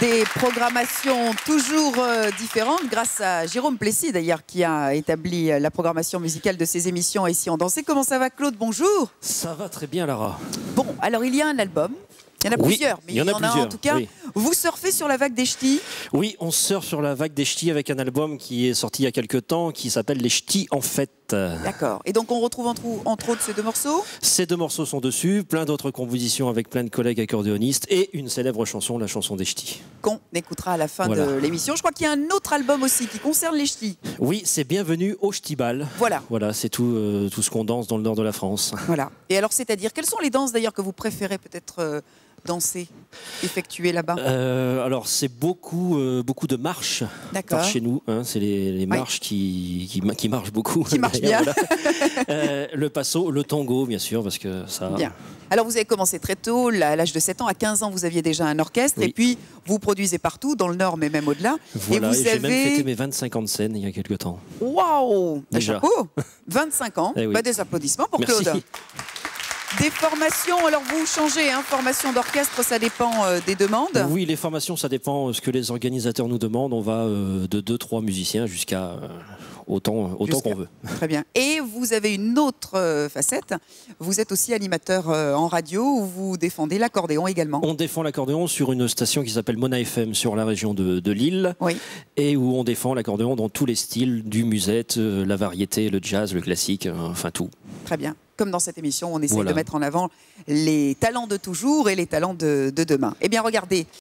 Des programmations toujours euh, différentes grâce à Jérôme Plessis d'ailleurs qui a établi euh, la programmation musicale de ces émissions ici en dansé. Comment ça va Claude? Bonjour. Ça va très bien Lara. Bon, alors il y a un album. Il y en a Oui, plusieurs, mais il y en a en plusieurs, en tout cas. oui. Vous surfez sur la vague des ch'tis? Oui, on surfe sur la vague des ch'tis avec un album qui est sorti il y a quelques temps qui s'appelle Les ch'tis en fête. D'accord. Et donc on retrouve entre, entre autres ces deux morceaux? Ces deux morceaux sont dessus, plein d'autres compositions avec plein de collègues accordéonistes et une célèbre chanson, la chanson des ch'tis. qu'on écoutera à la fin de l'émission. Je crois qu'il y a un autre album aussi qui concerne les ch'tis. Oui, c'est bienvenue au ch'tibal. Voilà. Voilà, c'est tout, euh, tout ce qu'on danse dans le nord de la France. Voilà. Et alors, c'est-à-dire, quelles sont les danses d'ailleurs que vous préférez peut-être euh, danser, effectuer là-bas? Euh, alors c'est beaucoup, euh, beaucoup de marches par chez nous. hein, c'est les, les marches qui, qui, ma- qui marchent beaucoup. Qui marchent bien. voilà. Euh, le passo, le tango, bien sûr, parce que ça. Bien. Alors, vous avez commencé très tôt, à l'âge de 7 ans. À 15 ans, vous aviez déjà un orchestre. Oui. Et puis, vous produisez partout, dans le Nord, mais même au-delà. Voilà, et vous j'ai même fêté avez. mes 25 ans de scène il y a quelques temps. Waouh Déjà. chapeau 25 ans. Eh oui. Bah, des applaudissements pour Merci. Claude. Des formations, alors vous changez, hein, formation d'orchestre, ça dépend euh, des demandes. Oui, les formations, ça dépend euh, ce que les organisateurs nous demandent. On va euh, de 2-3 musiciens jusqu'à euh, autant, autant qu'on veut. Très bien. Et vous avez une autre facette. Vous êtes aussi animateur en radio où vous défendez l'accordéon également? On défend l'accordéon sur une station qui s'appelle Mona FM sur la région de, de Lille Oui. et où on défend l'accordéon dans tous les styles, du musette, la variété, le jazz, le classique, enfin tout. Très bien. Comme dans cette émission, on essaie Voilà. de mettre en avant les talents de toujours et les talents de, de demain. Eh bien, regardez,